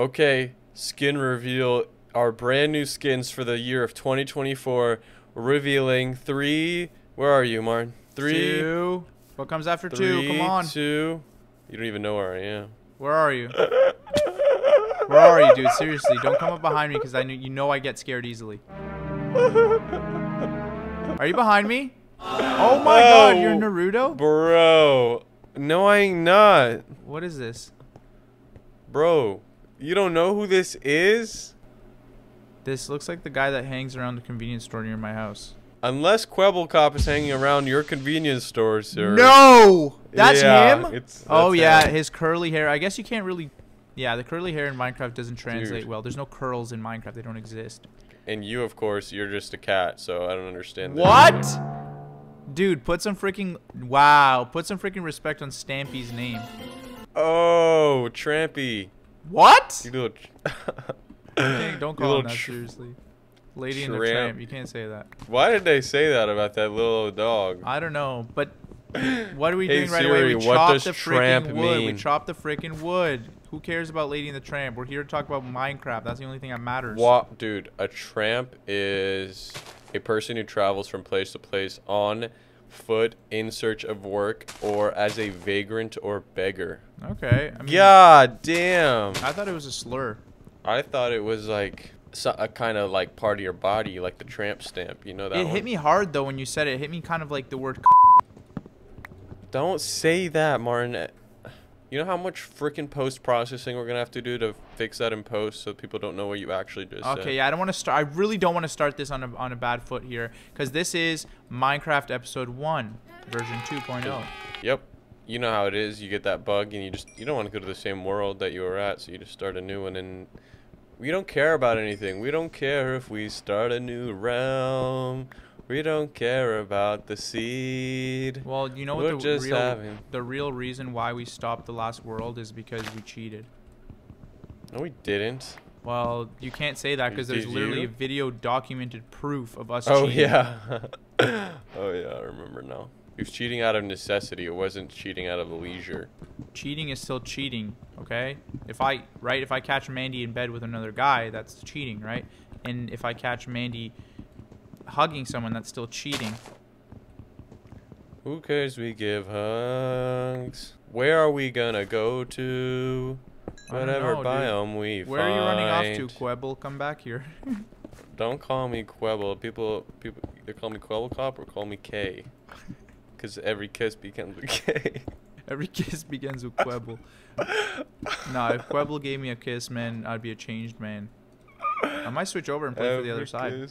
Okay, skin reveal. Our brand new skins for the year of 2024. Revealing three. Where are you, Martin? Three. Two. What comes after three, two? Come on. Two. You don't even know where I am. Where are you? Where are you, dude? Seriously, don't come up behind me because I know you know I get scared easily. Are you behind me? Oh my oh, god, you're Naruto? Bro. No, I ain't not. What is this? Bro, you don't know who this is? This looks like the guy that hangs around the convenience store near my house. Unless Kweblekop is hanging around your convenience store, sir. No! That's Yeah, him? it's- oh yeah, him. his curly hair. I guess you can't really Yeah, the curly hair in Minecraft doesn't translate Dude. well. There's no curls in Minecraft. They don't exist. And you, of course, you're just a cat, so I don't understand that. What? Dude, put some freaking wow, put some freaking respect on Stampy's name. Oh, Trampy. What? You little. Dang, don't call him that seriously. Lady and the tramp. Tramp. You can't say that. Why did they say that about that little dog? I don't know, but what are we Hey, doing right Siri, away? We what chopped does the tramp freaking wood. We mean? chopped the freaking wood. Who cares about Lady and the Tramp? We're here to talk about Minecraft. That's the only thing that matters. What, dude? A tramp is a person who travels from place to place on foot in search of work or as a vagrant or beggar. Okay. I mean, God damn! I thought it was a slur. I thought it was like so, a kind of like part of your body, like the tramp stamp. You know that it one? hit me hard though when you said it. It hit me kind of like the word. Don't say that, Martin. You know how much freaking post processing we're gonna have to do to fix that in post so people don't know what you actually just said. Okay, yeah, I don't want to start. I really don't want to start this on a on a bad foot here because this is Minecraft episode one, version 2.0. Yep. You know how it is. You get that bug and you just you don't want to go to the same world that you were at, so you just start a new one and we don't care about anything. We don't care if we start a new realm. We don't care about the seed. Well, you know We're what the real having- the real reason why we stopped the last world is because we cheated. No, we didn't. Well, you can't say that because there's literally you? a video documented proof of us Oh cheating. yeah. oh yeah, I remember now. He was cheating out of necessity. It wasn't cheating out of leisure. Cheating is still cheating, okay? If I right, if I catch Mandy in bed with another guy, that's cheating, right? And if I catch Mandy hugging someone, that's still cheating. Who cares? We give hugs. Where are we gonna go to? Whatever know, dude. biome we Where are you running off to, find. Quebble? Come back here. Don't call me Quebble. People, people either call me Kweblekop or call me K. Because every kiss becomes a K. Every kiss begins with Quebble. nah, if Quebble gave me a kiss, man, I'd be a changed man. I might switch over and play for the other Every side.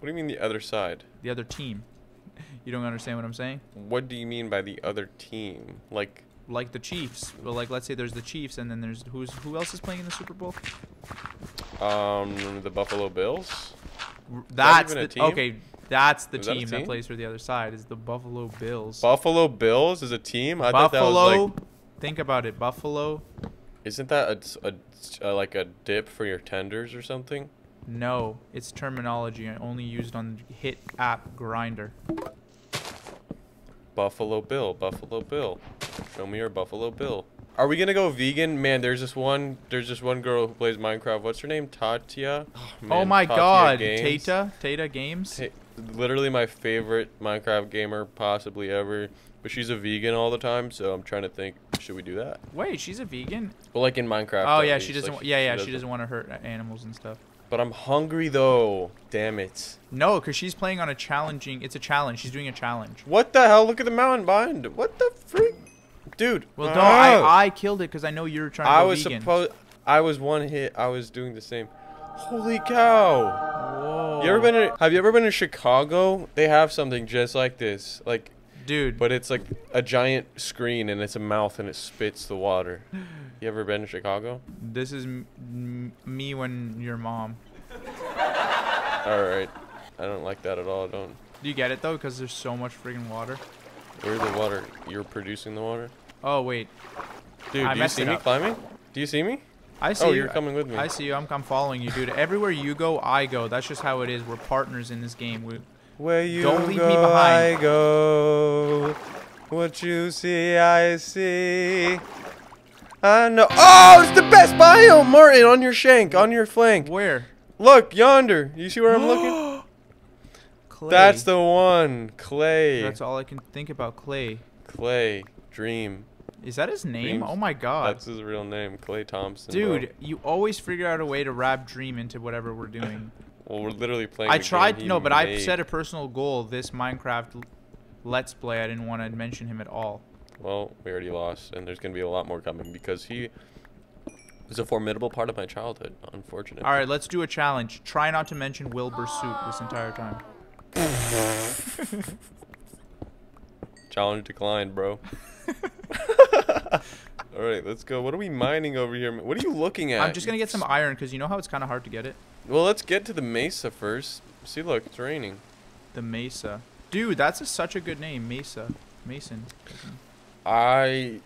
What do you mean the other side? The other team. You don't understand what I'm saying? What do you mean by the other team? Like, Like the Chiefs. Well, like let's say there's the Chiefs, and then there's who's who else is playing in the Super Bowl? um, the Buffalo Bills? That's a the team? okay. That's the Is that team that plays for the other side. Is the Buffalo Bills. Buffalo Bills is a team? I thought that Buffalo. was like, think about it. Buffalo. isn't that a, a, a like a dip for your tenders or something? No, it's terminology I only used on the hit app Grindr. Buffalo Bill, Buffalo Bill. Show me your Buffalo Bill. Are we gonna go vegan? Man, there's this one. There's this one girl who plays Minecraft. What's her name? Tatia. oh man, oh my Tatia God, Games. Tata, Tata Games. Ta- literally my favorite Minecraft gamer possibly ever. But she's a vegan all the time, so I'm trying to think. Should we do that? Wait, she's a vegan. Well, like in Minecraft. Oh yeah, least, she doesn't. like, yeah, yeah, she doesn't want to hurt animals and stuff. But I'm hungry though. Damn it. No, because she's playing on a challenging. It's a challenge. She's doing a challenge. What the hell? Look at the mountain behind. What the freak? Dude. Well, ah. no, I, I killed it because I know you're trying to I was supposed. I was one hit. I was doing the same. Holy cow! Whoa. You ever been? In, have you ever been in Chicago? They have something just like this, like, dude? but it's like a giant screen and it's a mouth and it spits the water. You ever been to Chicago? this is m- m- me when your mom. All right. I don't like that at all. I Don't. Do you get it though? Because there's so much freaking water. Where's the water? You're producing the water, Oh wait, dude. I do you see me up. climbing? Do you see me? I see. Oh, you. you're coming with me. I see you. I'm, I'm following you, dude. Everywhere you go, I go. That's just how it is. We're partners in this game. We, Where you Don't leave go, me behind. I go. What you see, I see. I know. Oh, it's the best biome, Martin. On your shank, on your flank. Where? Look yonder. You see where I'm looking? Clay. That's the one. Clay. That's all I can think about. Clay. Clay. Dream. Is that his name? Dreams. Oh my god. That's his real name, Clay Thompson. bro. Dude, you always figure out a way to wrap Dream into whatever we're doing. Well, we're literally playing. I tried, no, but I set a personal goal this Minecraft Let's Play. I didn't want to mention him at all. Well, we already lost, and there's gonna be a lot more coming because he was a formidable part of my childhood. Unfortunately. All right, let's do a challenge. Try not to mention Wilbur Soot this entire time. Challenge declined, bro. All right, let's go. What are we mining over here? What are you looking at? I'm just gonna get some iron because you know how it's kind of hard to get it. Well, let's get to the mesa first. See, look, it's raining. The Mesa, dude. That's a, such a good name, Mesa, Mason. I,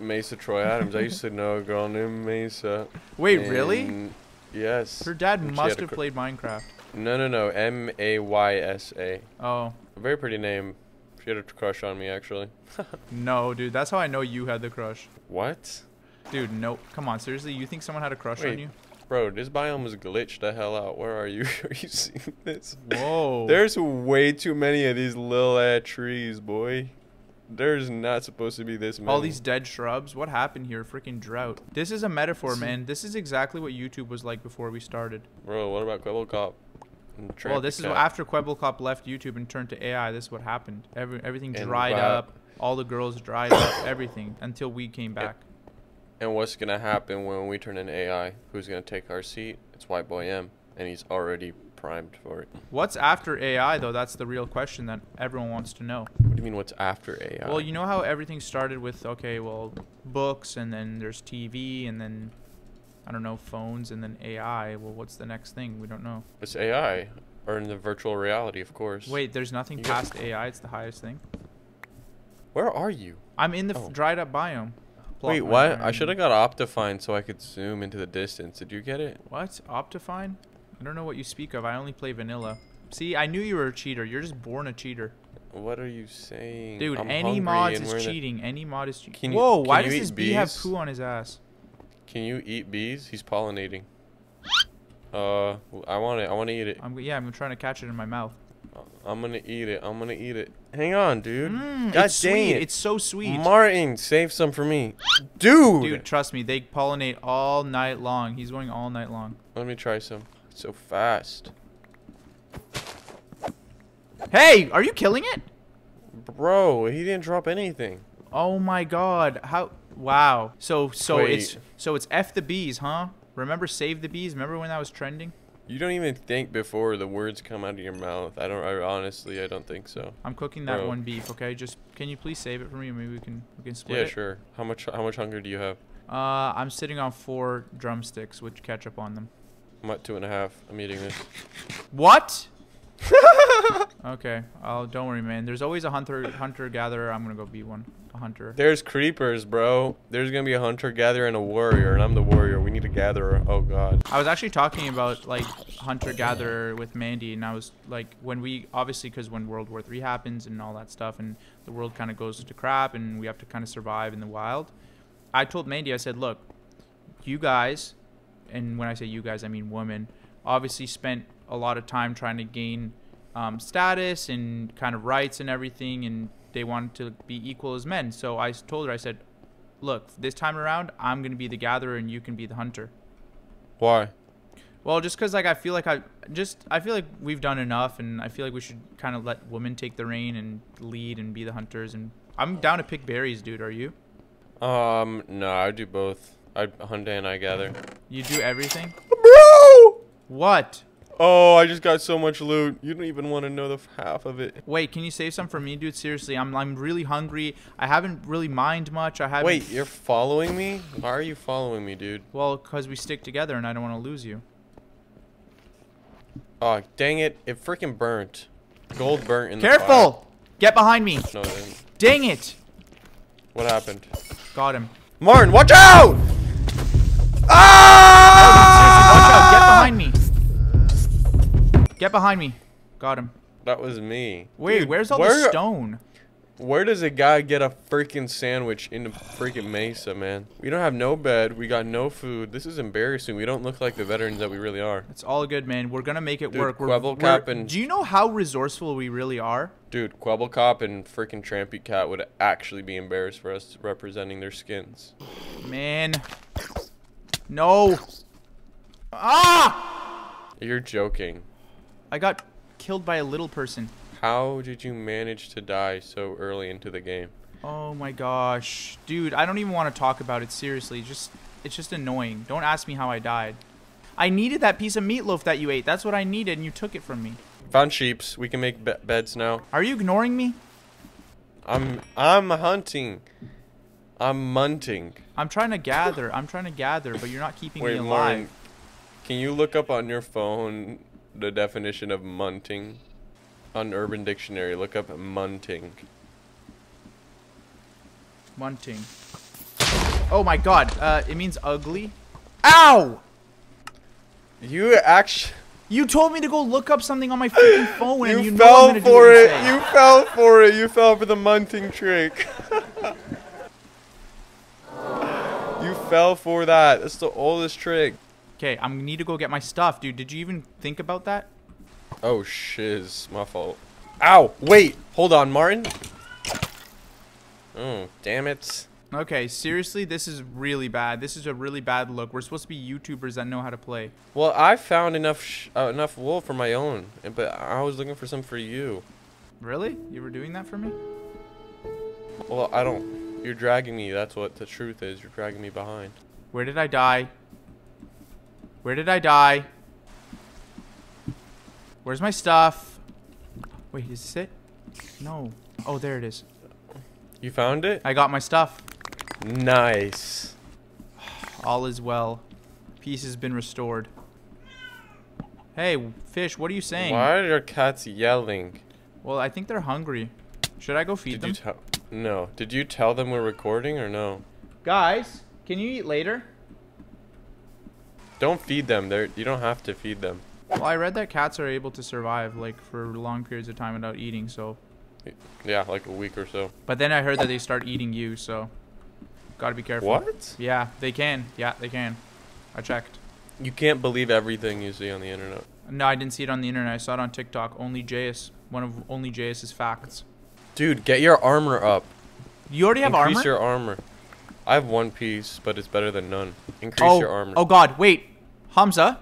Mesa Troy Adams. I used to know a girl named Mesa. Wait, really? Yes. Her dad must have played Minecraft. No, no, no. M A Y S A. Oh A very pretty name. She had a crush on me, actually. no, dude. That's how I know you had the crush. What? Dude, no. Come on, seriously. You think someone had a crush on you? Bro, this biome is glitched the hell out. Where are you? are you seeing this? Whoa. There's way too many of these little ass trees, boy. There's not supposed to be this many. All these dead shrubs. What happened here? Freaking drought. This is a metaphor, man. This is exactly what YouTube was like before we started. Bro, what about Kweblekop? and well, this is after Kweblekop left YouTube and turned to AI. This is what happened. Every everything And dried up. All the girls dried up. Everything until we came back. And what's gonna happen when we turn into AI? Who's gonna take our seat? It's White Boy M, and he's already primed for it. What's after AI though? That's the real question that everyone wants to know. What do you mean? What's after AI? Well, you know how everything started with okay, well, books and then there's TV and then I don't know, phones and then AI. Well, what's the next thing? We don't know. it's AI, or in the virtual reality, of course. Wait, there's nothing You past AI. It's the highest thing. where are you? I'm in the f Oh. dried up biome. Wait, what? I should have got Optifine so I could zoom into the distance. Did you get it? What? Optifine? I don't know what you speak of. I only play vanilla. See, I knew you were a cheater. You're just born a cheater. What are you saying? Dude, I'm any mods is we're in the- cheating. Any mod is cheating. Can Whoa, why you does this bee have poo on his ass? Can you eat bees? He's pollinating. Uh, I want it. I want to eat it. I'm yeah, I'm trying to catch it in my mouth. I'm gonna eat it. I'm gonna eat it. Hang on, dude. Mm, God it's dang sweet. it. It's so sweet. Martin, save some for me. Dude! Dude, trust me, they pollinate all night long. He's going all night long. Let me try some. So fast. Hey, are you killing it? Bro, he didn't drop anything. Oh my god. How wow. So so it's so it's F the bees, huh? Remember save the bees? Remember when that was trending? You don't even think before the words come out of your mouth. I don't. I honestly, I don't think so. I'm cooking that Bro. one beef, okay? Just can you please save it for me? Maybe we can we can split Yeah, it. sure. How much? How much hunger do you have? Uh, I'm sitting on four drumsticks with ketchup on them. I'm at two and a half. I'm eating this. What? okay. Oh, don't worry, man. There's always a hunter hunter gatherer. I'm gonna go be one. A hunter. There's creepers, bro. There's gonna be a hunter gatherer and a warrior, and I'm the warrior. We need a gatherer. Oh god. I was actually talking about like hunter gatherer with Mandy, and I was like, when we obviously because when World War Three happens and all that stuff, and the world kind of goes to crap, and we have to kind of survive in the wild. I told Mandy, I said, look, you guys, and when I say you guys, I mean women, obviously spent a lot of time trying to gain um, status and kind of rights and everything, and they wanted to be equal as men. So I told her, I said, look, this time around, I'm gonna be the gatherer, and you can be the hunter. Why? Well, just because like I feel like I just I feel like we've done enough, and I feel like we should kind of let women take the reign and lead and be the hunters. And I'm down to pick berries, dude. Are you? Um, no, I do both. I hunt and I gather. You do everything. Bro! What? Oh, I just got so much loot. You don't even want to know the half of it. Wait, can you save some for me, dude? Seriously, I'm I'm really hungry. I haven't really mined much. I haven't. Wait, you're following me? Why are you following me, dude? Well, cause we stick together, and I don't want to lose you. Oh, dang it. It freaking burnt. Gold burnt in the Careful! Get behind me! No, it didn't. Dang it! What happened? Got him. Martin, watch out! Seriously, Ah! watch out! Get behind me. Get behind me. Got him. That was me. Wait, Dude, where's all where- the stone? Where does a guy get a freaking sandwich in the freaking mesa, man? We don't have no bed. We got no food. This is embarrassing. We don't look like the veterans that we really are. It's all good, man. We're gonna make it Dude, work. We're, Quebble we're- and- Do you know how resourceful we really are? Dude, Kweblekop and freaking Trampy Cat would actually be embarrassed for us representing their skins. Man. No. Ah! You're joking. I got killed by a little person. How did you manage to die so early into the game? Oh my gosh. Dude, I don't even want to talk about it seriously. Just it's just annoying. Don't ask me how I died. I needed that piece of meatloaf that you ate. That's what I needed and you took it from me. Found sheeps. We can make be beds now. Are you ignoring me? I'm I'm hunting. I'm munting. I'm trying to gather. I'm trying to gather, but you're not keeping Wait, me alive. Lauren, can you look up on your phone the definition of munting? On Urban Dictionary, look up munting. Munting. Oh my god. Uh, it means ugly. Ow! You actually You told me to go look up something on my freaking phone, and you, you, know I'm fell gonna do for what you it. say. You fell for it. You fell for the munting trick. fell for that. That's the oldest trick. Okay, I need to go get my stuff, dude. Did you even think about that? Oh shiz, my fault. Ow! Wait, hold on, Martin. Oh, damn it. Okay, seriously, this is really bad. This is a really bad look. We're supposed to be YouTubers that know how to play. Well, I found enough sh uh, enough wool for my own, but I was looking for some for you. Really? You were doing that for me? Well, I don't. You're dragging me. That's what the truth is. You're dragging me behind. Where did I die? Where did I die? Where's my stuff? Wait, is this it? No. Oh, there it is. You found it? I got my stuff. Nice. All is well. Peace has been restored. Hey, fish, what are you saying? Why are your cats yelling? Well, I think they're hungry. Should I go feed Did you them? No. Did you tell them we're recording or no? Guys, can you eat later? Don't feed them. They're you don't have to feed them. Well, I read that cats are able to survive like for long periods of time without eating, so. Yeah, like a week or so. But then I heard that they start eating you, so. Gotta be careful. What? Yeah, they can. Yeah, they can. I checked. You can't believe everything you see on the internet. No, I didn't see it on the internet. I saw it on TikTok. Only JS. One of only JS's facts. Dude, get your armor up. You already have Increase armor? Increase your armor. I have one piece, but it's better than none. Increase oh, your armor. oh God! Wait, Hamzah,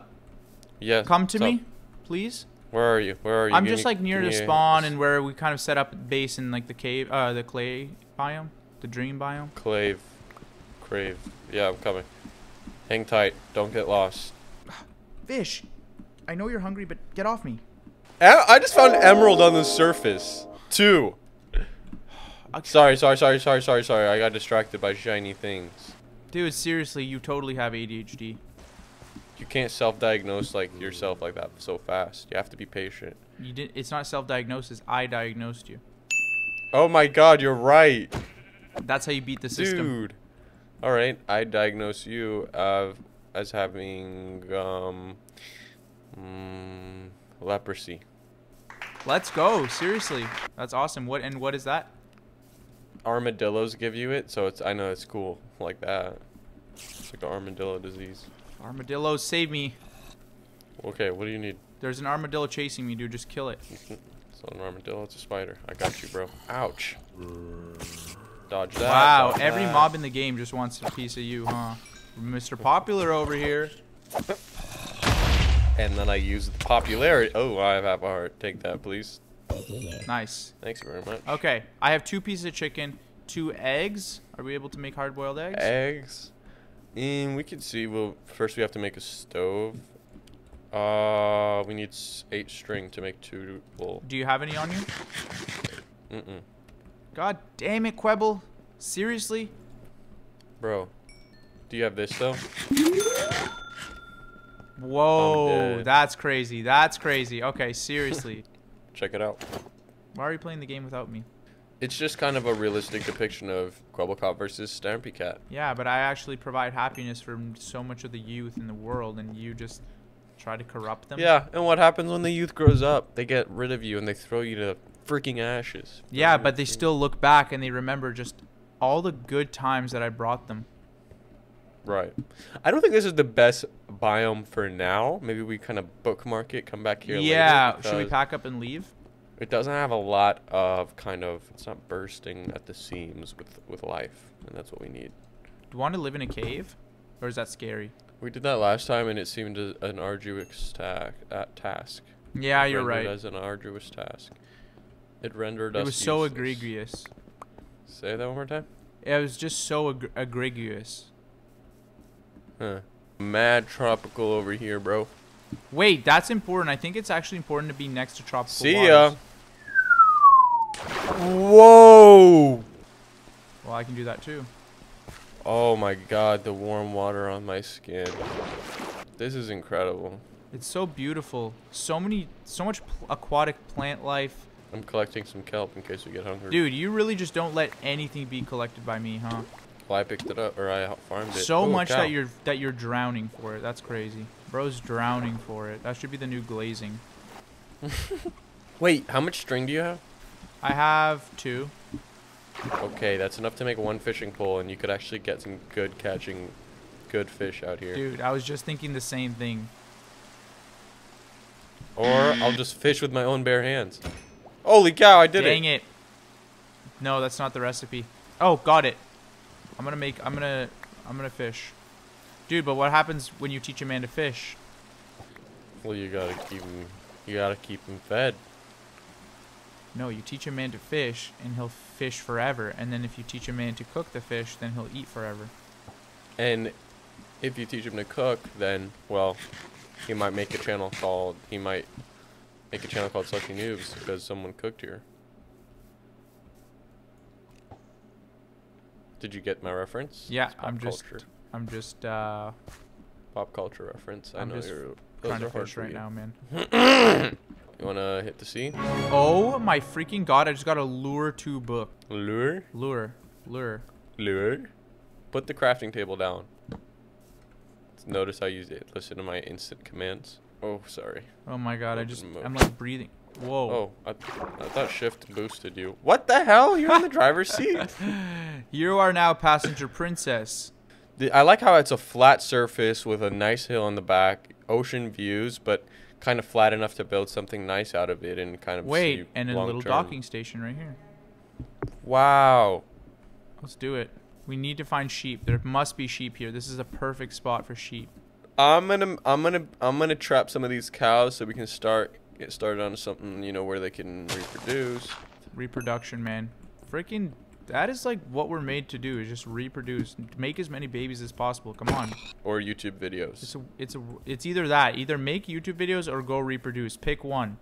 yes. come to me, up? please. Where are you? Where are you? I'm Give just me- like near the spawn and where we kind of set up base in like the cave, uh, the clay biome, the dream biome. Clave. Crave. Yeah, I'm coming. Hang tight. Don't get lost. Fish, I know you're hungry, but get off me. I just found emerald on the surface. Two. Sorry, sorry, sorry, sorry, sorry, sorry. I got distracted by shiny things. Dude, seriously, you totally have ADHD. You can't self-diagnose like yourself like that so fast. You have to be patient. You did. It's not self-diagnosis. I diagnosed you. Oh my god, you're right. That's how you beat the system. Dude. All right, I diagnose you uh, as having um, mm, leprosy. Let's go. Seriously, that's awesome. What and what is that? Armadillos give you it, so it's I know it's cool like that. It's like an armadillo disease. Armadillo, save me. Okay, what do you need? There's an armadillo chasing me, dude. Just kill it. It's not an armadillo, it's a spider. I got you, bro. Ouch. Dodge that. Wow, dodge every that. mob in the game just wants a piece of you, huh? Mr. Popular over here. And then I use the popularity. Oh, I have a heart. Take that, please. Nice. Thanks very much. Okay, I have two pieces of chicken, two eggs. Are we able to make hard-boiled eggs? Eggs. And we can see. Well, first we have to make a stove. Uh, we need eight string to make two wool. Do you have any on you? Mm-mm. God damn it, Quebble. Seriously? Bro, do you have this though? Whoa, that's crazy. That's crazy. Okay, seriously. Check it out. Why are you playing the game without me? It's just kind of a realistic depiction of Kweblekop versus Stampy Cat. Yeah, but I actually provide happiness for so much of the youth in the world, and you just try to corrupt them. Yeah, and what happens when the youth grows up? They get rid of you and they throw you to freaking ashes. Yeah, but they still look back and they remember just all the good times that I brought them. Right. I don't think this is the best biome for now. Maybe we kind of bookmark it, come back here yeah, should we pack up and leave? It doesn't have a lot of kind of. It's not bursting at the seams with with life, and that's what we need. Do you want to live in a cave? Or is that scary? We did that last time, and it seemed an arduous ta- uh, task. Yeah, you're rendered right. As an arduous task. It rendered It us. was so egregious. Say that one more time. It was just so eg- egregious. Huh. Mad tropical over here, bro. Wait, that's important. I think it's actually important to be next to tropical See waters. ya. Whoa! Well, I can do that too. Oh my god, the warm water on my skin. This is incredible. It's so beautiful. So many, so much aquatic plant life. I'm collecting some kelp in case we get hungry. Dude, you really just don't let anything be collected by me, huh? Well, I picked it up, or I farmed it. So Ooh, much cow. that you're that you're drowning for it. That's crazy. Bro's drowning for it. That should be the new glazing. Wait, how much string do you have? I have two. Okay, that's enough to make one fishing pole, and you could actually get some good catching, good fish out here. Dude, I was just thinking the same thing. Or I'll just fish with my own bare hands. Holy cow, I did Dang it. Dang it. No, that's not the recipe. Oh, got it. I'm gonna make. I'm gonna. I'm gonna fish. Dude, but what happens when you teach a man to fish? Well, you gotta keep him. You gotta keep him fed. No, you teach a man to fish, and he'll fish forever. And then if you teach a man to cook the fish, then he'll eat forever. And if you teach him to cook, then well, he might make a channel called. He might make a channel called Sucky Noobs because someone cooked here. Did you get my reference? Yeah, I'm just. culture. I'm just uh, pop culture reference. I I'm know just you're. Those trying to are hard right you. now, man. You wanna hit the sea? Oh my freaking god! I just got a lure two book. Lure, Lure, lure. lure. Put the crafting table down. Notice how you use it. listen to my instant commands. Oh, sorry. Oh my god! I just. mode. I'm like breathing. Whoa. Oh, I, I thought shift boosted you. What the hell? You're in the driver's seat. You are now passenger princess. I like how it's a flat surface with a nice hill in the back, ocean views, but kind of flat enough to build something nice out of it and kind of Wait, and a little docking station right here. Wow. Let's do it. We need to find sheep. There must be sheep here. This is a perfect spot for sheep. I'm gonna I'm gonna I'm gonna trap some of these cows so we can start get started on something you know where they can reproduce. Reproduction, man. Freaking. That is like what we're made to do. Is just reproduce. Make as many babies as possible. Come on. Or YouTube videos. It's a. It's a. It's either that. Either make YouTube videos or go reproduce. Pick one.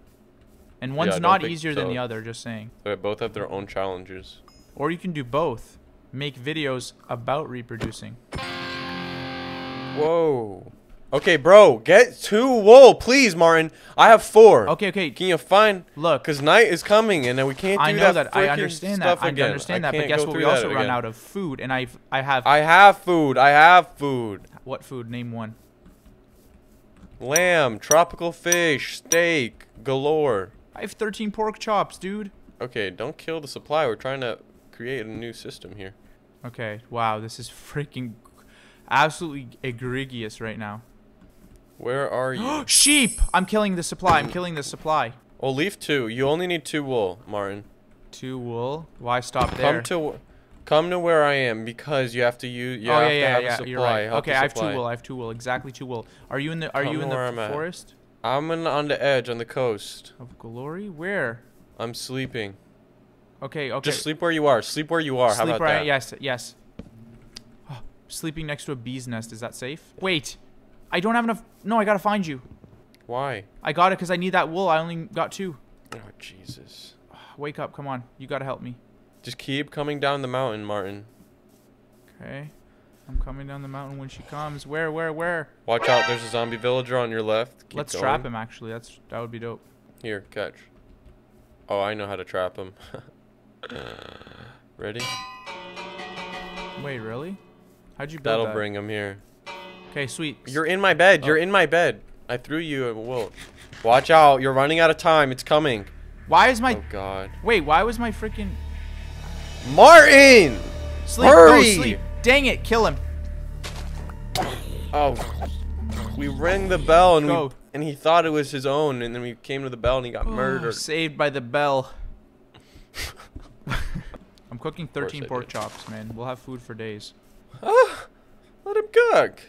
And one's don't not easier than the other. Just saying. They both have their own challenges. Or you can do both. Make videos about reproducing. Whoa. Okay, bro, get two wool, please, Martin. I have four. Okay, okay. Can you find? Look, Cause night is coming, and then we can't do I know that. that. I understand that. I again. understand I that. But guess what? We also run again. out of food, and I I have I have food. I have food. what food? Name one. Lamb, tropical fish, steak, galore. I have 13 pork chops, dude. Okay, don't kill the supply. We're trying to create a new system here. Okay. Wow, this is freaking absolutely egregious right now. Where are you? Sheep! I'm killing the supply. I'm killing the supply. oh, leave two. You only need two wool, Martin. Two wool. Why stop there? Come to, come to where I am because you have to use. You oh have yeah, to yeah, have yeah. a supply. You're right. help Okay, I have two wool. I have two wool. Exactly two wool. Are you in the Are Come you in the I'm at. forest I'm in, on the edge, on the coast. of glory? Where? I'm sleeping. Okay. Okay. Just sleep where you are. Sleep where you are. How about where I- that? Yes. Yes. Oh, sleeping next to a bee's nest. Is that safe? Wait. I don't have enough. No, I gotta find you. Why? I got it because I need that wool. I only got two. Oh Jesus! Wake up. Come on. You gotta help me. Just keep coming down the mountain, Martin. Okay. I'm coming down the mountain when she comes. Where? Where? Where? Watch out! There's a zombie villager on your left. Keep Let's going. trap him. Actually, that's that would be dope. Here, catch. Oh, I know how to trap him. Ready? Wait, really? How'd you build That'll that? bring him here. Okay, sweet. You're in my bed. You're Oh. in my bed. I threw you a wool. Watch out! You're running out of time. It's coming. Why is my Oh God. wait? Why was my freaking Martin! sleep? Hurry! No, sleep. Dang it! Kill him. Oh, we rang the bell and we, and he thought it was his own, and then we came to the bell and he got Oh, murdered. saved by the bell. I'm cooking 13 pork chops, man. We'll have food for days. Ah, let him cook.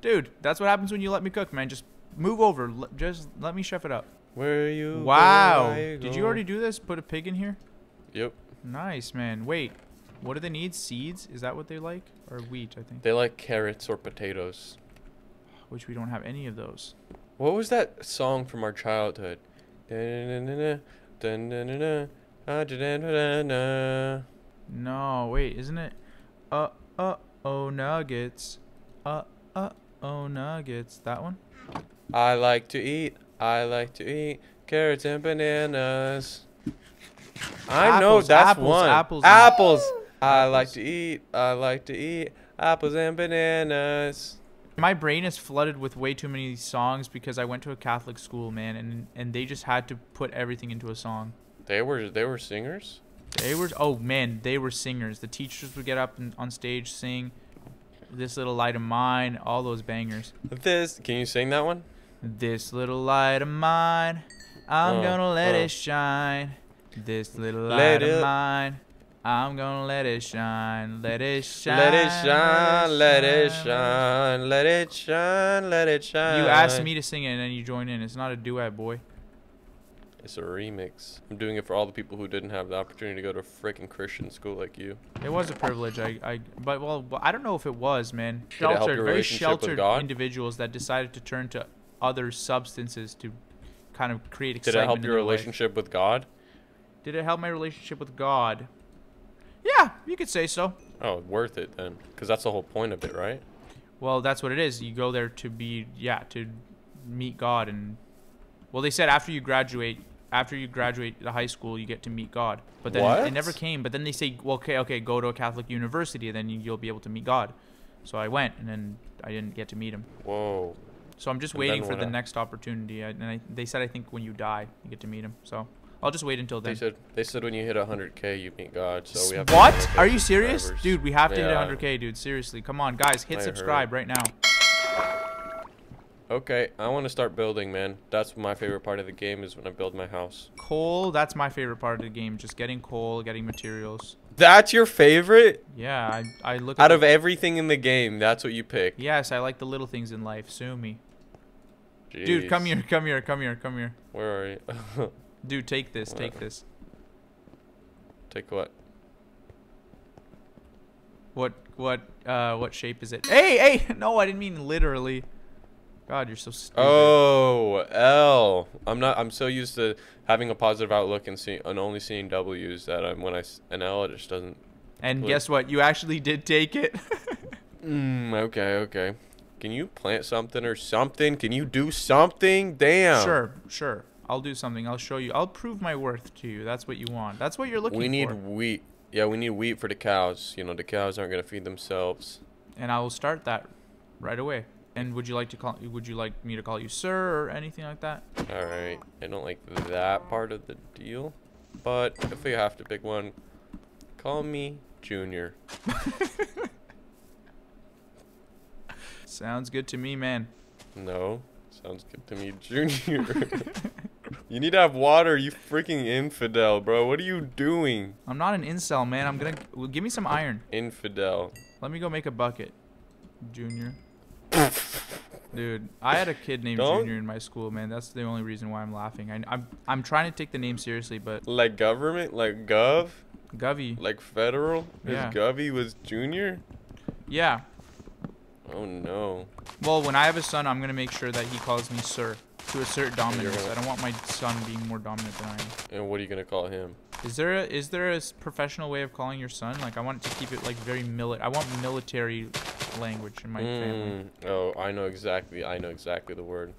Dude, that's what happens when you let me cook, man. Just move over. L- just let me chef it up. Where are you? Wow. Did you already do this? Put a pig in here? Yep. Nice, man. Wait. What do they need? Seeds? Is that what they like? Or wheat, I think. They like carrots or potatoes. Which we don't have any of those. What was that song from our childhood? No, wait, isn't it? Uh, uh, oh, nuggets. Uh, uh, oh, nuggets. That one? I like to eat. I like to eat carrots and bananas. I know Apples, that's apples, one. apples. Apples. I like to eat. I like to eat apples and bananas. My brain is flooded with way too many songs because I went to a Catholic school, man, and and they just had to put everything into a song. They were they were singers. They were oh man, they were singers. The teachers would get up and, on stage sing "This Little Light of Mine," all those bangers. This can you sing that one? This little light of mine, I'm Uh, gonna let uh. it shine. This little Let light of it- mine, I'm gonna let it shine. Let it shine. Let it shine, let it shine, let it shine, let it shine. You asked me to sing it and then you join in. It's not a duet, boy. It's a remix. I'm doing it for all the people who didn't have the opportunity to go to a freaking Christian school like you. It was a privilege. I, I, but well, I don't know if it was, man. Did it help Sheltered, your very sheltered individuals that decided to turn to other substances to kind of create excitement. Did it help your life. relationship with God? Did it help my relationship with God? Yeah, you could say so. Oh, worth it then, because that's the whole point of it, right? Well, that's what it is. You go there to be, yeah, to meet God, and well, they said after you graduate, after you graduate the high school, you get to meet God. But then it, it never came. But then they say, well, okay, okay, go to a Catholic university, and then you, you'll be able to meet God. So I went, and then I didn't get to meet him. Whoa. So I'm just And waiting for the next opportunity. I, and I, they said I think when you die, you get to meet him. So I'll just wait until then. They said they said when you hit 100k you meet God. So we have. to what? Are you serious, survivors. dude? We have to Yeah. hit 100k, dude. Seriously, come on, guys, hit I subscribe heard. right now. Okay, I want to start building, man. That's my favorite part of the game is when I build my house. Coal, that's my favorite part of the game. Just getting coal, getting materials. That's your favorite? Yeah, I, I look Out of everything in the game, that's what you pick. Yes, I like the little things in life. Sue me. Dude, come here, come here, come here, come here. Where are you? Dude, take this, take What? this. Take what? What what uh what shape is it? Hey, hey! No, I didn't mean literally. God, you're so stupid. Oh, L. I'm not. I'm so used to having a positive outlook and seeing and only seeing W's that I'm when I an L it just doesn't. and look. guess what? You actually did take it. Mm, okay, okay. Can you plant something or something? Can you do something? Damn. Sure, sure. I'll do something. I'll show you. I'll prove my worth to you. That's what you want. That's what you're looking for. We need for. wheat. Yeah, we need wheat for the cows. You know, the cows aren't gonna feed themselves. And I will start that right away. And would you like to call? Would you like me to call you sir or anything like that? All right. I don't like that part of the deal, but if we have to pick one, call me Junior. Sounds good to me, man. No, sounds good to me, Junior. you need to have water, you freaking infidel, bro. What are you doing, I'm not an incel, man. I'm gonna well, give me some iron. infidel? Let me go make a bucket, Junior. Dude, I had a kid named Don't- Junior in my school, man. That's the only reason why I'm laughing. I, I'm I'm trying to take the name seriously, but Like government, like gov, Govey, like federal. His Yeah. Govey was Junior. yeah. Oh no. Well, when I have a son, I'm gonna make sure that he calls me sir to assert dominance. I don't want my son being more dominant than I am. And what are you gonna call him? Is there a is there a professional way of calling your son? Like I want to keep it like very mili- I want military language in my family. Mm, Oh, I know exactly. I know exactly the word.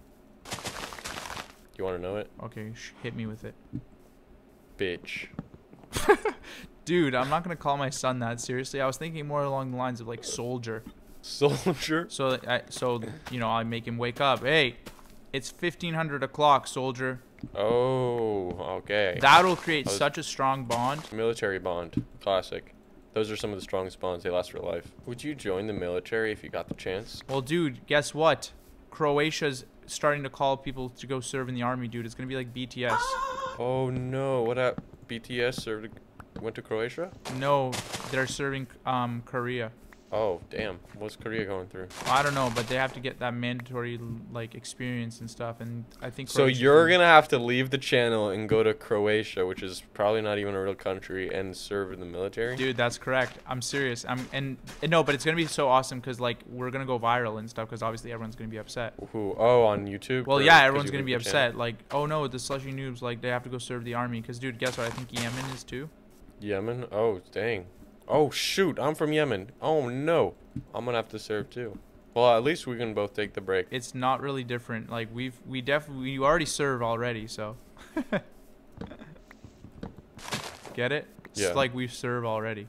You want to know it? Okay, sh- hit me with it. Bitch. Dude, I'm not gonna call my son that. Seriously, I was thinking more along the lines of like soldier. Soldier. So, I, so you know, I make him wake up. Hey, it's 1500 o'clock, soldier. Oh, okay. That'll create was- such a strong bond. Military bond. Classic. Those are some of the strongest bonds. They last for life. Would you join the military if you got the chance? Well, dude, guess what? Croatia's starting to call people to go serve in the army, dude. It's gonna be like BTS. Oh no, what up? BTS served, went to Croatia? No, they're serving um Korea. Oh, damn. What's Korea going through? I don't know, but they have to get that mandatory like experience and stuff. And I think. So you're gonna- gonna have to leave the channel and go to Croatia, which is probably not even a real country, and serve in the military? Dude, that's correct. I'm serious. I'm and, and no, but it's gonna be so awesome because like we're gonna go viral and stuff because obviously everyone's gonna be upset. Who? Oh, on YouTube? Well, yeah, everyone's gonna be the channel? upset. Like, oh no, the slushy noobs like they have to go serve the army. Because dude, guess what? I think Yemen is too. Yemen? Oh, dang. Oh, shoot. I'm from Yemen. Oh, no. I'm gonna have to serve too. Well, at least we can both take the break. It's not really different. Like we've we definitely we already serve already, so. Get it? It's Yeah. like we serve already.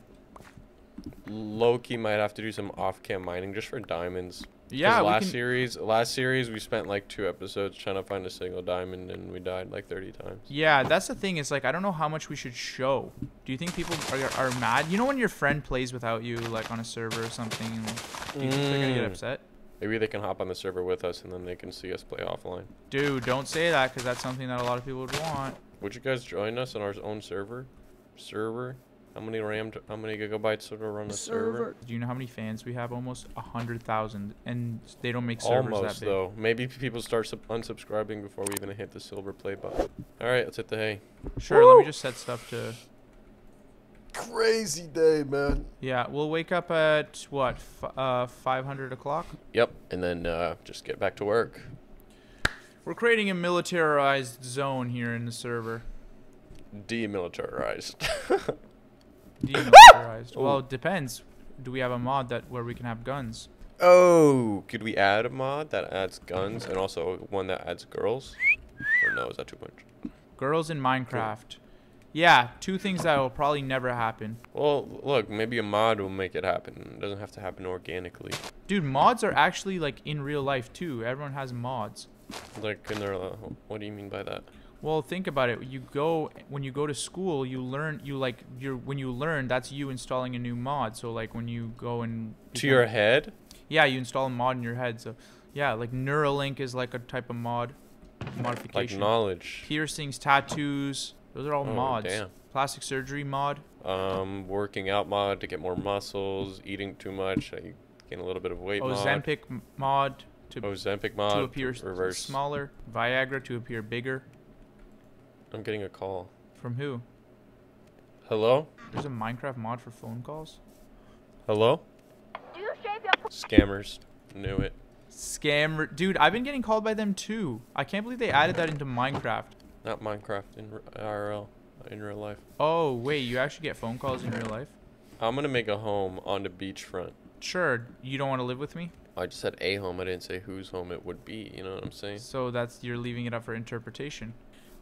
Loki might have to do some off-cam mining just for diamonds. Yeah, last can, series, last series we spent like two episodes trying to find a single diamond, and we died like 30 times. Yeah, that's the thing. Is like I don't know how much we should show. Do you think people are, are mad? You know when your friend plays without you, like on a server or something. Do you think they're gonna get Mm. upset? Maybe they can hop on the server with us, and then they can see us play offline. Dude, don't say that because that's something that a lot of people would want. Would you guys join us on our own server? Server? How many RAM? How many gigabytes to run a server? Do you know how many fans we have? Almost a hundred thousand, and they don't make servers Almost that big. though. Maybe people start sub- unsubscribing before we even hit the silver play button. All right, let's hit the hay. Sure, let me just set stuff to. Crazy day, man. Yeah, we'll wake up at what? F- uh, 500 o'clock. Yep, and then uh, just get back to work. We're creating a militarized zone here in the server. Demilitarized. Demilitarized. well, it depends. Do we have a mod that where we can have guns? oh, could we add a mod that adds guns and also one that adds girls? Or no, is that too much? Girls in Minecraft. Yeah, two things that will probably never happen. Well, look, maybe a mod will make it happen. It doesn't have to happen organically. Dude, mods are actually like in real life too. Everyone has mods. Like in their, uh, what do you mean by that? Well, think about it. You go when you go to school, you learn you like you're when you learn that's you installing a new mod. So like when you go and To your head? Yeah, you install a mod in your head. So yeah, like Neuralink is like a type of mod modification. Like knowledge. Piercings, tattoos, those are all Oh, mods. damn. Plastic surgery mod. Um, working out mod to get more muscles. Eating too much, I gain a little bit of weight mod. Ozempic m- mod to Ozempic mod. to appear reverse. smaller. Viagra to appear bigger. I'm getting a call. From who? Hello? There's a Minecraft mod for phone calls. Hello? Do you shave your Scammers. Knew it. Scam, dude. I've been getting called by them too. I can't believe they added that into Minecraft. Not Minecraft in r- IRL. In real life. Oh wait, you actually get phone calls in real life? I'm gonna make a home on the beachfront. Sure. You don't want to live with me, I just said a home. I didn't say whose home it would be. You know what I'm saying? so that's you're leaving it up for interpretation.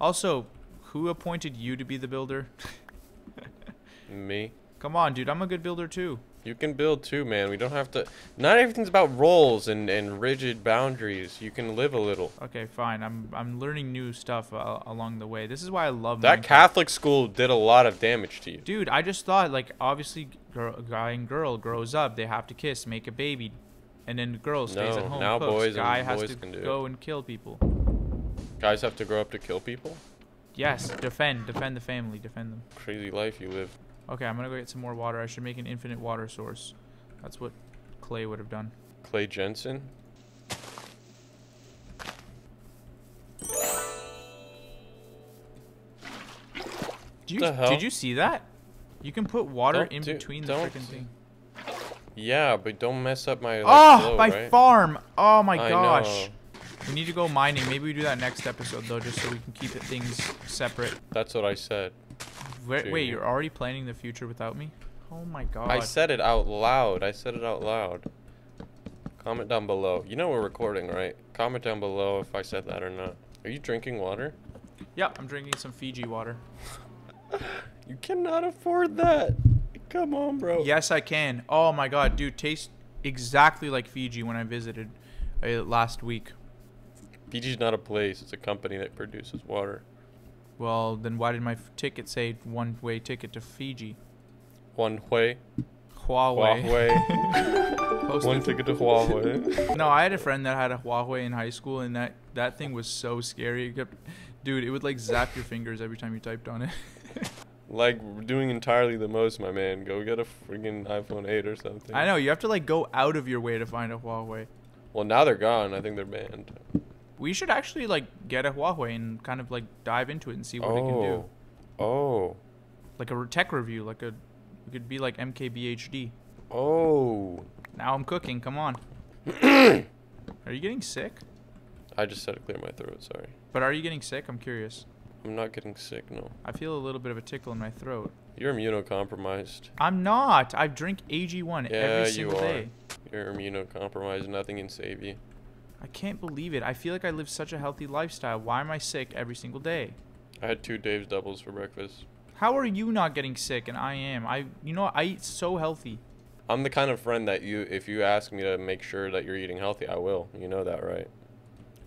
Also, who appointed you to be the builder? Me. Come on, dude. I'm a good builder too. You can build too, man. We don't have to. Not everything's about roles and, and rigid boundaries. You can live a little. Okay, fine. I'm I'm learning new stuff uh, along the way. This is why I love That Minecraft. Catholic school did a lot of damage to you. Dude, I just thought like obviously girl, guy and girl grows up, they have to kiss, make a baby, and then the girl stays No, at home. now cooks. boys and guy has boys to can do it. go and kill people. Guys have to grow up to kill people. Yes, defend, defend the family, defend them. Crazy life you live. Okay, I'm gonna go get some more water. I should make an infinite water source. That's what Clay would have done. Clay Jensen. Did you The hell? did you see that? You can put water Don't in do- between the freaking thing. Yeah, but don't mess up my. Like, Oh, flow, my right? farm! Oh my I gosh. know. We need to go mining. Maybe we do that next episode though, just so we can keep it things separate. That's what I said. Wait, wait, you're already planning the future without me? Oh my god. I said it out loud. I said it out loud. Comment down below. You know we're recording, right? Comment down below if I said that or not. Are you drinking water? yeah, I'm drinking some Fiji water. You cannot afford that. Come on, bro. Yes, I can. Oh my god, dude, tastes exactly like Fiji when I visited uh, last week. Fiji's not a place. It's a company that produces water. Well, then why did my ticket say one-way ticket to Fiji? One way. Huawei. Huawei. One ticket to Huawei. No, I had a friend that had a Huawei in high school, and that that thing was so scary. It kept, dude, it would like zap your fingers every time you typed on it. like we're doing entirely the most, my man. Go get a freaking iPhone 8 or something. I know you have to like go out of your way to find a Huawei. Well, now they're gone. I think they're banned. We should actually like get a Huawei and kind of like dive into it and see what it can do. Oh. Oh. Like a tech review, like a, it could be like MKBHD. Oh. Now I'm cooking. Come on. are you getting sick? I just had to clear my throat. Sorry. But are you getting sick? I'm curious. I'm not getting sick. No. I feel a little bit of a tickle in my throat. You're immunocompromised. I'm not. I drink AG1 Yeah, every you single are. day. You're immunocompromised. Nothing can save you. I can't believe it. I feel like I live such a healthy lifestyle. Why am I sick every single day? I had two Dave's doubles for breakfast. How are you not getting sick and I am? I you know I eat so healthy. I'm the kind of friend that you, if you ask me to make sure that you're eating healthy, I will. You know that, right?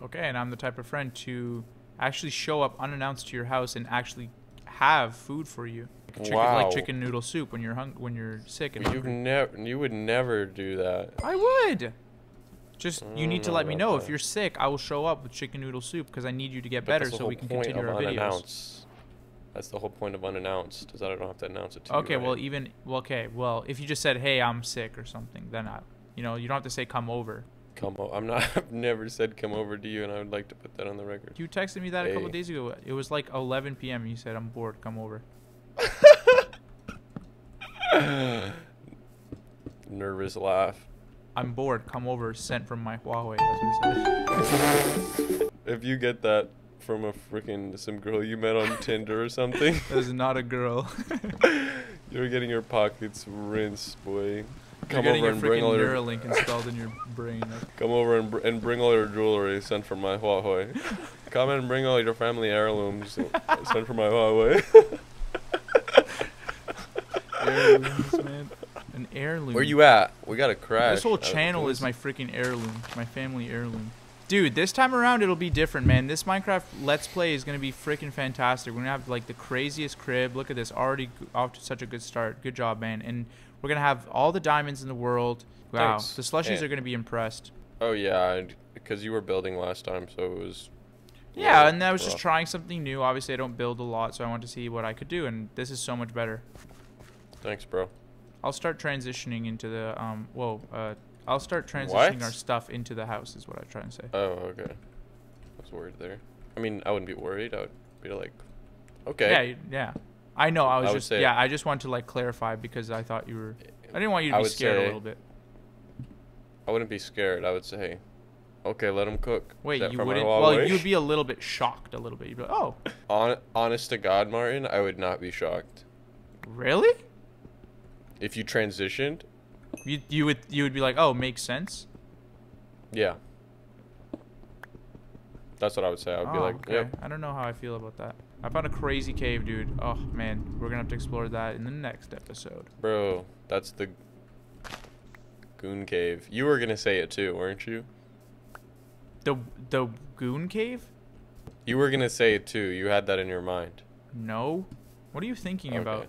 Okay, and I'm the type of friend to actually show up unannounced to your house and actually have food for you. Chicken, wow. like chicken noodle soup when you're hung- when you're sick and You've never, you would never do that. I would. Just you mm, need to let me know if you're sick. I will show up with chicken noodle soup because I need you to get better so we can continue our videos. That's the whole point of unannounced, is that I don't have to announce it to you. Okay, well even well, okay, well if you just said, "Hey, I'm sick" or something, then I, you know, you don't have to say "come over." come. over. I'm not. I've never said come over to you, and I would like to put that on the record. You texted me that a couple Hey. days ago. It was like 11 p.m. You said, "I'm bored, come over." Nervous laugh. I'm bored, come over. Sent from my Huawei. That's what it said. If you get that from a freaking some girl you met on Tinder or something, That is not a girl. you're getting your pockets rinsed, boy. You're Come getting over and bring all your Neuralink installed in your brain. Come over and, br- and bring all your jewelry sent from my Huawei. come and bring all your family heirlooms sent from my Huawei. Heirlooms, man. An heirloom. Where you at? We got a crash. This whole uh, channel is my freaking heirloom, my family heirloom. Dude, this time around it'll be different, man. This Minecraft Let's Play is gonna be freaking fantastic. We're gonna have like the craziest crib. Look at this, already off to such a good start. Good job, man. And we're gonna have all the diamonds in the world. Wow, Thanks. the slushies Yeah. are gonna be impressed. Oh yeah, because you were building last time, so it was. Yeah, well, and I was just trying something new. Obviously, I don't build a lot, so I want to see what I could do, and this is so much better. Thanks, bro. I'll start transitioning into the um. Whoa, uh, I'll start transitioning What? our stuff into the house. Is what I'm trying to say. Oh, okay. I was worried there. I mean, I wouldn't be worried. I would be like, okay. Yeah, yeah. I know. I was I just say- yeah. I just wanted to like clarify because I thought you were. I didn't want you to I be scared a little bit. I wouldn't be scared. I would say, okay, let him cook. Wait, you wouldn't? Well, you'd be a little bit shocked, a little bit. You'd be like, "Oh, Hon- honest to God, Martin, I would not be shocked really?" If you transitioned. You you would you would be like, "Oh, makes sense." Yeah. That's what I would say. I would be Oh, like, okay. yep. I don't know how I feel about that. I found a crazy cave, dude. Oh man, we're gonna have to explore that in the next episode. Bro, that's the Goon Cave. You were gonna say it too, weren't you? The the goon cave? You were gonna say it too. You had that in your mind. No. What are you thinking about, Okay.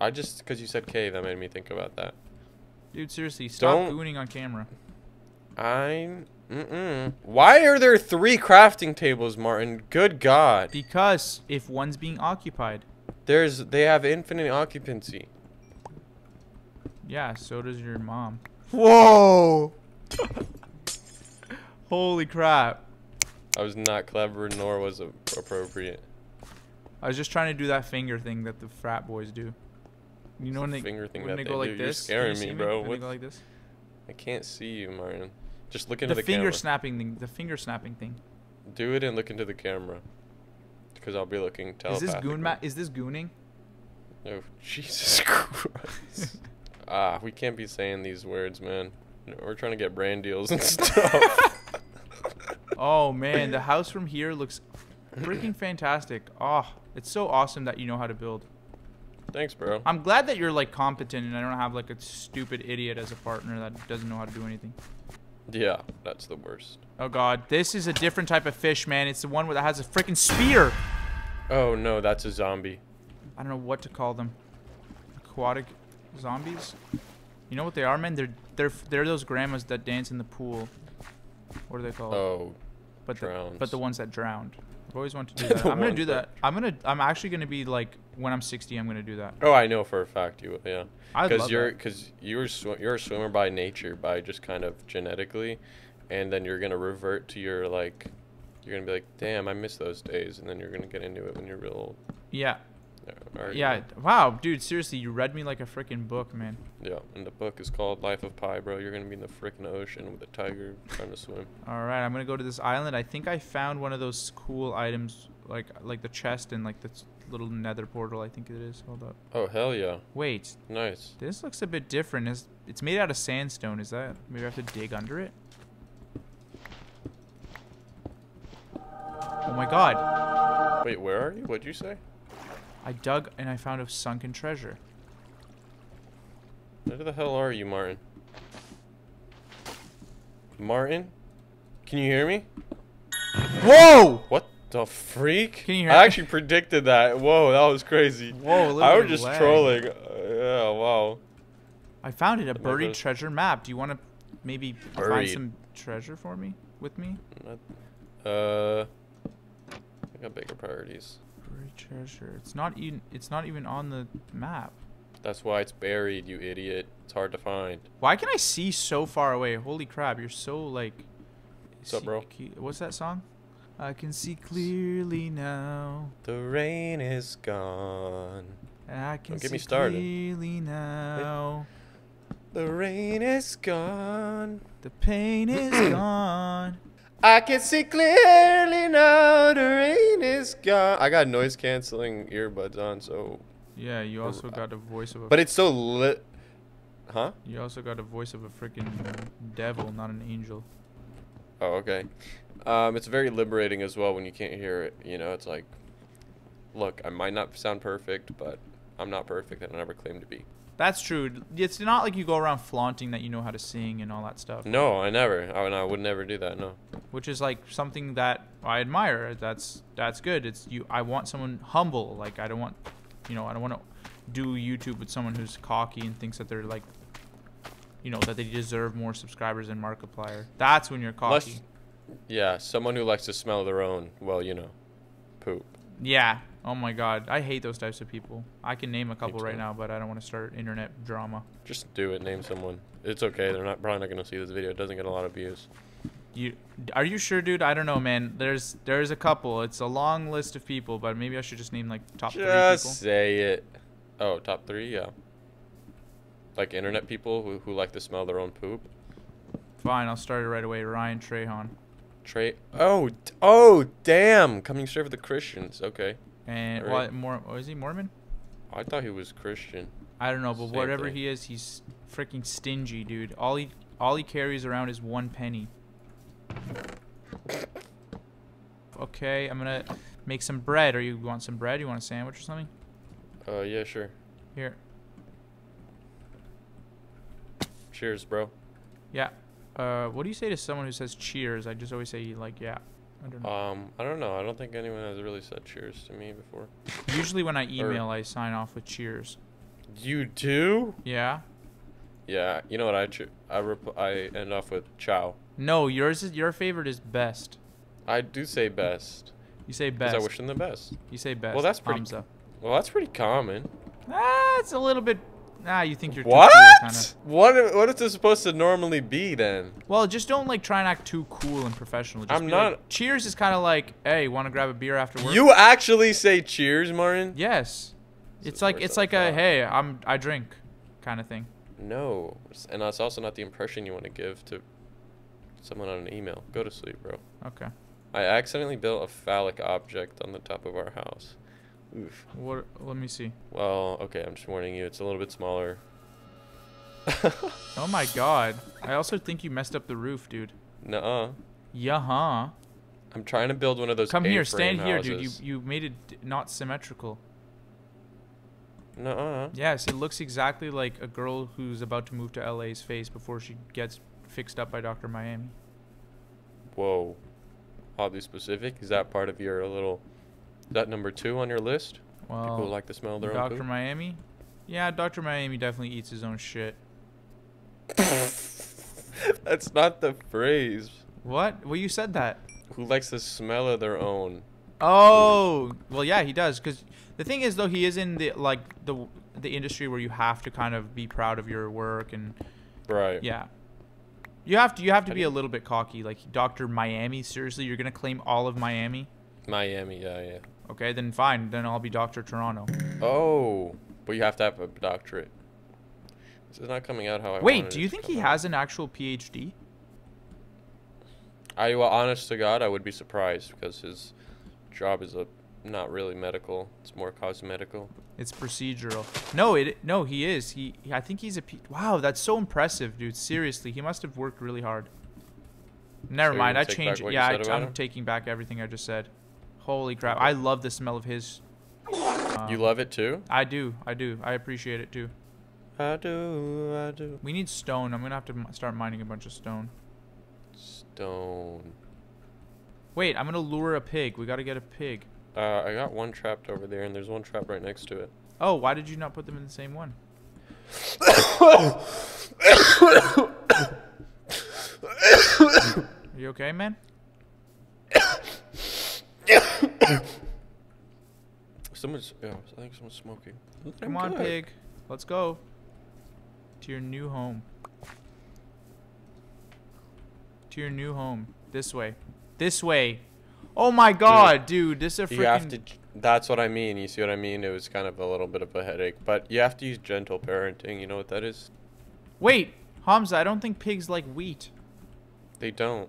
I just because you said cave, that made me think about that. dude? Seriously, stop Don't- gooning on camera. I'm. Mm-mm. Why are there three crafting tables, Martin? Good God. Because if one's being occupied, There's. They have infinite occupancy. yeah, so does your mom. Whoa! Holy crap! I was not clever, nor was it appropriate. I was just trying to do that finger thing that the frat boys do. You know when they finger thing when that they they go like do. You're scaring you me, bro. When What- they go like this? I can't see you, Martin. Just look into The, the, finger camera. snapping thing. The finger snapping thing. Do it and look into the camera. Because I'll be looking Is this goon ma- Is this gooning? Oh, Jesus Christ. ah, we can't be saying these words, man. We're trying to get brand deals and stuff. Oh man, the house from here looks freaking fantastic. Oh, it's so awesome that you know how to build. Thanks, bro. I'm glad that you're like competent and I don't have like a stupid idiot as a partner that doesn't know how to do anything. Yeah, that's the worst. Oh god, this is a different type of fish, man. It's the one that has a freaking spear. Oh no, that's a zombie. I don't know what to call them. Aquatic zombies. You know what they are, man? They're they're they're those grandmas that dance in the pool. What are they called? Oh, but the, but the ones that drowned. I've always wanted to do that. I'm gonna do that- that. I'm gonna. I'm actually gonna be like when I'm 60. I'm gonna do that. oh, I know for a fact you. Yeah, I because you're because you're sw- you're a swimmer by nature, by just kind of genetically, and then you're gonna revert to your like, you're gonna be like, damn, I miss those days, and then you're gonna get into it when you're real old. Yeah. Yeah, Yeah. Wow, dude. Seriously, you read me like a freaking book, man. Yeah, and the book is called Life of Pi, bro. You're gonna be in the freaking ocean with a tiger trying to swim. All right, I'm gonna go to this island. I think I found one of those cool items, like like the chest and like the little nether portal. I think it is. Hold up. Oh hell yeah, Wait, nice. this looks a bit different. Is it's made out of sandstone? Is that maybe I have to dig under it? Oh my god! Wait, where are you? What'd you say? I dug and I found a sunken treasure. Where the hell are you, Martin? Martin? Can you hear me? Whoa! What the freak? Can you hear I actually predicted that. Whoa, that was crazy. Whoa, I was just lag. trolling. Uh, yeah, wow. I found it, a buried never- treasure map. Do you want to maybe find some treasure for me? With me? Uh, I got bigger priorities. Buried treasure. It's not even. It's not even on the map. That's why it's buried, you idiot. It's hard to find. Why can I see so far away? Holy crap! You're so like. What's up, bro? What's that song? I can see clearly now. The rain is gone. I can get see me started. clearly now. The rain is gone. The pain is gone. I can see clearly now. The rain is gone. I got noise canceling earbuds on, so. Yeah, you also got a voice of a. But it's so lit. Huh? you also got a voice of a freaking devil, not an angel. Oh, okay. Um, it's very liberating as well when you can't hear it. You know, it's like, look, I might not sound perfect, but I'm not perfect, and I never claim to be. That's true. It's not like you go around flaunting that you know how to sing and all that stuff, No, I never. I, I would never do that. No. which is like something that I admire. That's that's good. It's you. I want someone humble. Like I don't want, you know, I don't want to do YouTube with someone who's cocky and thinks that they're like, you know, that they deserve more subscribers than Markiplier. That's when you're Unless- cocky. Yeah, someone who likes to smell their own, well, you know, poop. Yeah. Oh my God, I hate those types of people. I can name a couple right now, but I don't want to start internet drama. Just do it. Name someone. It's okay. They're not probably not gonna see this video. It doesn't get a lot of views. You are you sure, dude? I don't know, man. There's there's a couple. It's a long list of people, but maybe I should just name like top three Just say it. Oh, top three, yeah. Like internet people who, who like to smell their own poop. Fine, I'll start it right away. Ryan Trahan Trey. Oh, oh, damn! Coming straight for the Christians. Okay. and Alright. what more? Oh, is he Mormon? I thought he was Christian. I don't know, but Same whatever thing. he is, he's freaking stingy, dude. All he all he carries around is one penny. Okay, I'm gonna make some bread. Or you want some bread? You want a sandwich or something? Uh, yeah, sure. Here. Cheers, bro. Yeah. Uh, what do you say to someone who says cheers? I just always say like yeah. I don't know. Um, I don't know. I don't think anyone has really said cheers to me before. Usually when I email, I sign off with cheers. You do? Yeah. Yeah. You know what I I rep- I end off with ciao. No, yours is your favorite is best. I do say best You say best? I wish them the best. you say best. Well, that's pretty Hamzah. Well, that's pretty common. Ah, it's a little bit. Ah, you think you're What? cool. What? What is this supposed to normally be then? Well, just don't like try and act too cool and professional. Just I'm be like- not- cheers is kind of like, hey, want to grab a beer after work? You actually say cheers, Martin? Yes. This It's like it's like a hey, I'm I drink, kind of thing. No, and that's also not the impression you want to give to someone on an email. Go to sleep, bro. Okay. I accidentally built a phallic object on the top of our house. Oof. What? Let me see. Well, okay, I'm just warning you. It's a little bit smaller. Oh my god. I also think you messed up the roof, dude. Nuh-uh. Yeah, huh? I'm trying to build one of those Come here, stand here, dude. You you made it not symmetrical. Nuh-uh. Yes, it looks exactly like a girl who's about to move to LA's face before she gets fixed up by Dr. Miami. Whoa. Oddly specific. Is that part of your little? Is that number two on your list? People Well, who like the smell of their own Dr. Miami? Yeah, Dr. Miami definitely eats his own shit. That's not the phrase. What? Well, you said that. Who likes the smell of their own? Oh, well, yeah, he does. Because the thing is, though, he is in the like the the industry where you have to kind of be proud of your work and Right. yeah, you have to you have to be a little bit cocky. Like Dr. Miami, seriously, you're gonna claim all of Miami? Miami. Yeah, yeah. Okay, then fine. Then I'll be Dr. Toronto. Oh, but you have to have a doctorate. This is not coming out how I Wait, do you think he out. has an actual PhD? I well, honest to God, I would be surprised because his job is a not really medical. It's more cosmetical. It's procedural. No, it no, he is. He, I think he's a P. Wow, that's so impressive, dude. Seriously, he must have worked really hard. Never So mind. I changed. Yeah, I, I'm him? taking back everything I just said. Holy crap! I love the smell of his. you um, love it too? I do. I do. I appreciate it too. I do. I do. We need stone. I'm gonna have to start mining a bunch of stone. Stone. Wait, I'm gonna lure a pig. We gotta get a pig. Uh, I got one trapped over there, and there's one trap right next to it. Oh, why did you not put them in the same one? Are you okay, man? Someone's. Yeah, I think someone's smoking. Come I'm on, good. pig. Let's go to your new home. To your new home. This way. This way. Oh my god, dude. This is a You have to. That's what I mean. You see what I mean? It was kind of a little bit of a headache, but you have to use gentle parenting. You know what that is? Wait, Hamzah. I don't think pigs like wheat. They don't.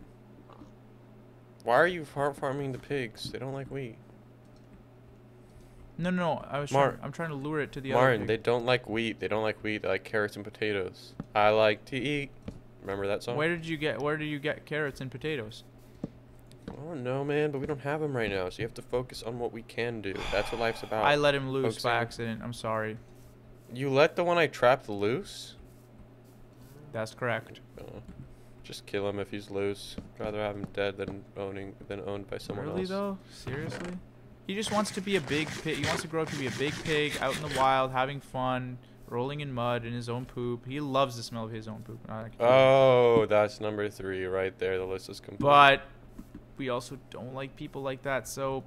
Why are you far farming the pigs? They don't like wheat. No, no, no. I was. Mar- trying, I'm trying to lure it to the Martin, other. they don't like wheat. They don't like wheat. They like carrots and potatoes. I like to eat. Remember that song? Where did you get? Where did you get carrots and potatoes? I don't know, man, but we don't have them right now, so you have to focus on what we can do. That's what life's about. I let him loose focusing by accident. I'm sorry. you let the one I trapped loose? That's correct. Uh, just kill him if he's loose. I'd rather have him dead than owning than owned by someone really else. Really though? Seriously? He just wants to be a big pig. He wants to grow up to be a big pig out in the wild, having fun, rolling in mud in his own poop. He loves the smell of his own poop. I can tell you. Oh, that's number three right there. The list is complete. But we also don't like people like that. So,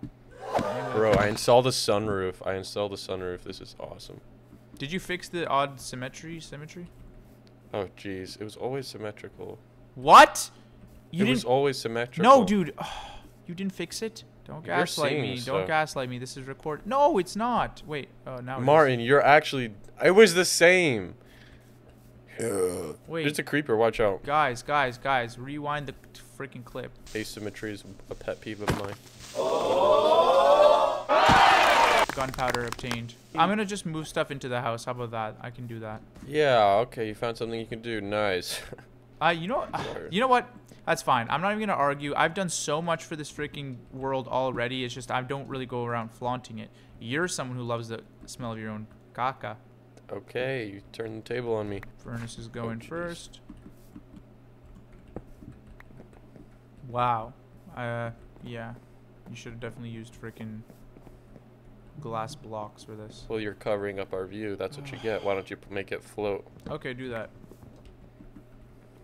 anyway. Bro, I installed a sunroof. I installed the sunroof. This is awesome. did you fix the odd symmetry? Symmetry? Oh, jeez. It was always symmetrical. What? You it was didn't? always symmetrical. No, dude. you didn't fix it. Don't You're gaslight me. stuff. Don't gaslight me. This is recorded. No, it's not. Wait. Oh, now. Martin, you're actually. It was the same. Wait. There's a creeper. Watch out. Guys, guys, guys, rewind the freaking clip. Asymmetry is a pet peeve of mine. Gunpowder obtained. I'm gonna just move stuff into the house. How about that? I can do that. Yeah. Okay. You found something you can do. Nice. Uh, you know, Sorry. you know what? That's fine. I'm not even gonna argue. I've done so much for this freaking world already. It's just I don't really go around flaunting it. You're someone who loves the smell of your own caca. okay. You turned the table on me. Furnace is going jeez. first. Wow. Uh, yeah. You should have definitely used freaking glass blocks for this. Well, you're covering up our view. That's what you get. Why don't you make it float? Okay, do that.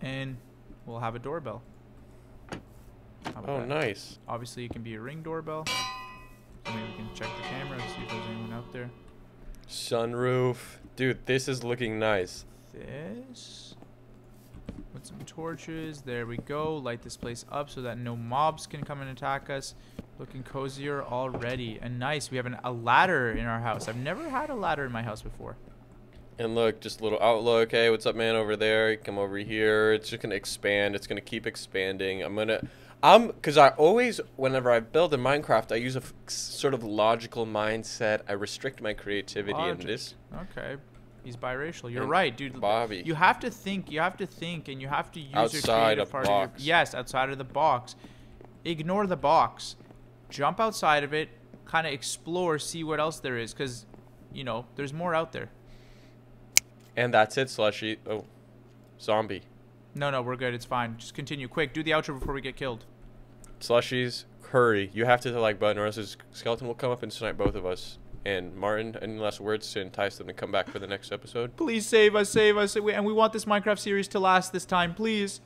And we'll have a doorbell. Oh, that? nice. Obviously, it can be a ring doorbell. So maybe we can check the camera to see if there's anyone out there. Sunroof. Dude, this is looking nice. This. With some torches. There we go. Light this place up so that no mobs can come and attack us. Looking cozier already. And nice. We have an, a ladder in our house. I've never had a ladder in my house before. And look, just a little outlook. Hey, what's up, man? Over there. Come over here. It's just gonna expand. It's gonna keep expanding. I'm gonna, I'm, cause I always, whenever I build in Minecraft, I use a f- sort of logical mindset. I restrict my creativity, and Logic. this, Okay. He's biracial. You're And right, dude. Bobby. You have to think. You have to think, and you have to use your Outside creative part box. Of your, yes, outside of the box. Ignore the box. Jump outside of it. Kind of explore. See what else there is, because, you know, there's more out there. And that's it, slushy. Oh, zombie. No, no, we're good. It's fine. Just continue. Quick, do the outro before we get killed. Slushies, hurry. You have to hit the like button or else this skeleton will come up and snipe both of us. And Martin, any last words to entice them to come back for the next episode? Please save us, save us. And we want this Minecraft series to last this time, please.